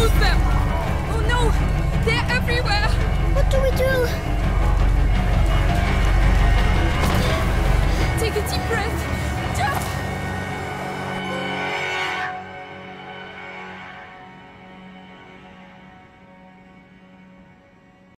lose them! Oh no! They're everywhere! What do we do? Take a deep breath.